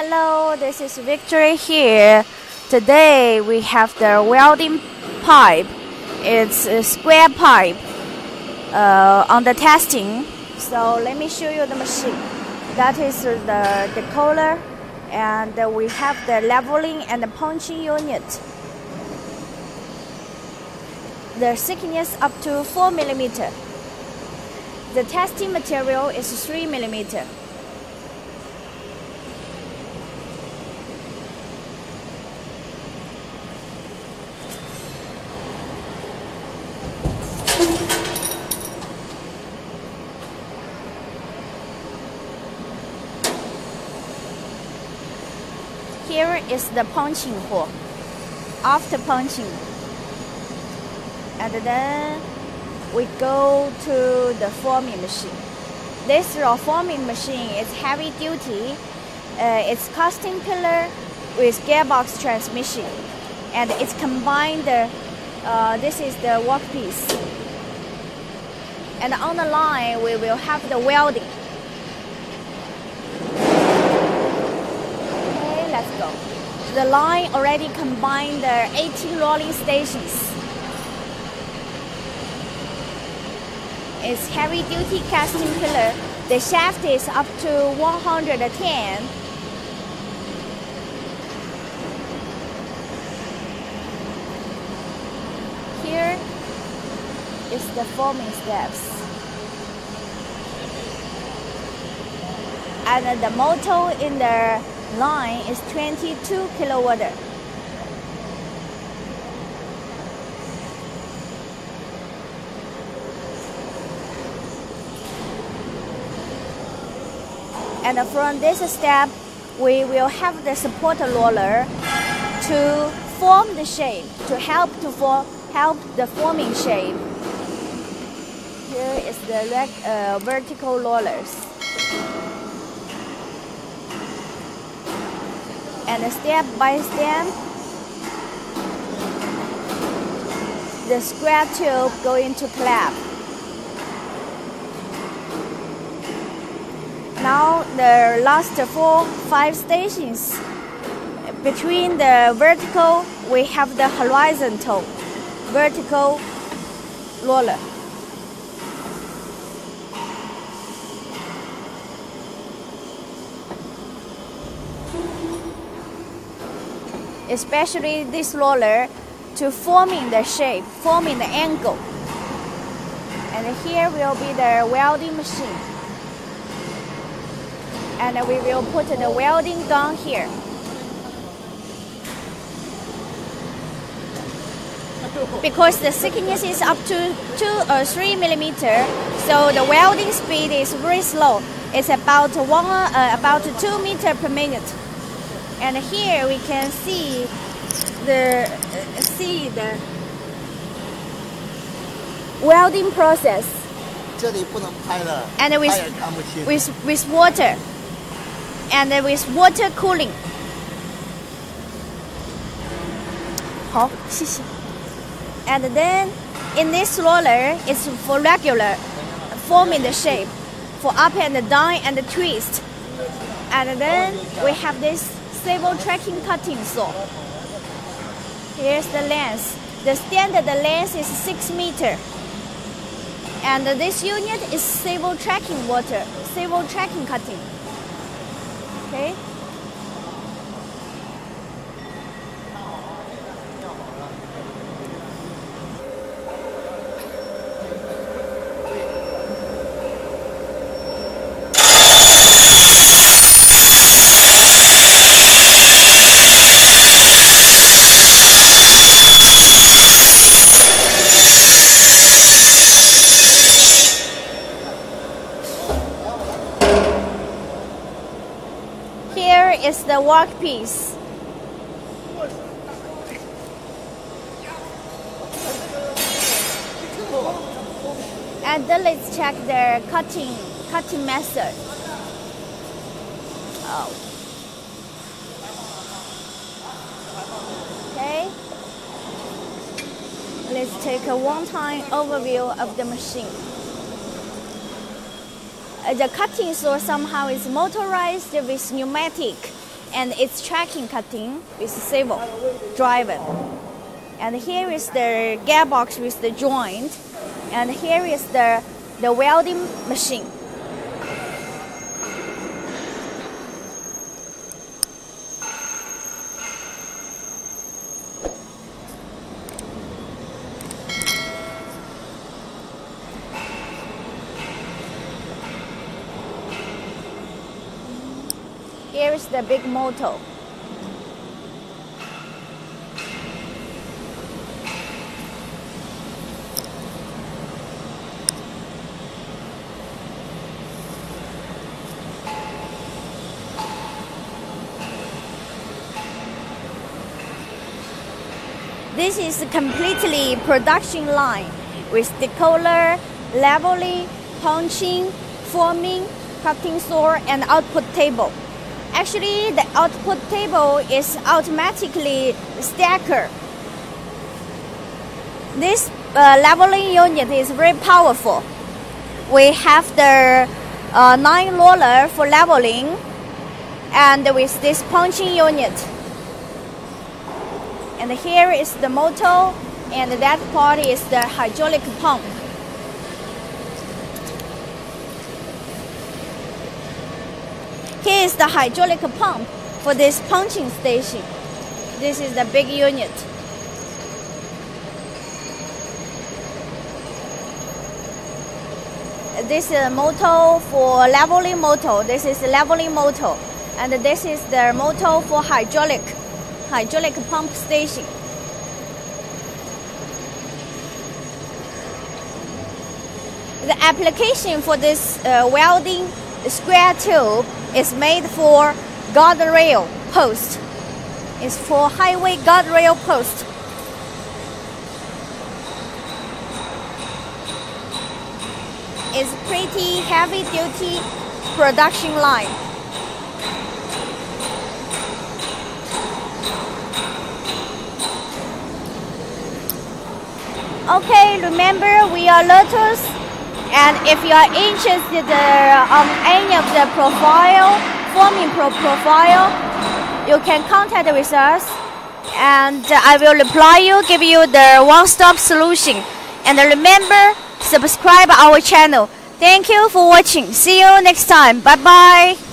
Hello, this is Victory here. Today we have the welding pipe. It's a square pipe uh, on the testing. So let me show you the machine. That is the decoiler and we have the leveling and the punching unit. The thickness up to 4 millimeter. The testing material is 3 millimeter. Here is the punching hole. After punching, and then we go to the forming machine. This forming machine is heavy duty. Uh, it's casting pillar with gearbox transmission, and it's combined. Uh, this is the workpiece, and on the line we will have the welding. Let's. The line already combined the 18 rolling stations. It's heavy duty casting pillar. The shaft is up to 110. Here is the forming steps. And the motor in the line is 22 kilowatt. And from this step, we will have the support roller to form the shape, to help to form, help the forming shape. Here is the uh, vertical rollers. And step by step the square tube going to clap. Now the last four, five stations. Between the vertical, we have the horizontal, vertical roller. Especially this roller to forming the shape, forming the angle. And here will be the welding machine. And we will put the welding gun here. Because the thickness is up to 2 or 3 millimeter, so the welding speed is very slow. It's about, one, uh, about 2 meter per minute and here we can see the uh, see the welding process. And with with with water and with water cooling. 好，谢谢。And then in this roller, it's for regular, forming the shape, for up and down and twist. And then we have this servo tracking cutting saw. Here's the length. The standard length is 6 meter. And this unit is servo tracking water, servo tracking cutting. Okay. Is the workpiece. And then let's check the cutting cutting method. Oh. Okay. Let's take a one-time overview of the machine. Uh, the cutting saw somehow is motorized with pneumatic and it's tracking cutting with servo driven. And here is the gearbox with the joint, and here is the the welding machine. Here is the big motor. This is completely production line with decoiler, leveling, punching, forming, cutting saw, and output table. Actually, the output table is automatically stacker. This uh, leveling unit is very powerful. We have the uh, nine roller for leveling, and with this punching unit. And here is the motor, and that part is the hydraulic pump. Here is the hydraulic pump for this punching station. This is the big unit. This is a motor for leveling motor. This is leveling motor. And this is the motor for hydraulic, hydraulic pump station. The application for this uh, welding square tube is made for guardrail post. It's for highway guardrail post. It's pretty heavy duty production line. Okay, remember we are LOTOS and if you are interested uh, on any of the profile, forming pro profile, you can contact with us and I will reply you, give you the one-stop solution. And remember, subscribe our channel. Thank you for watching. See you next time. Bye-bye.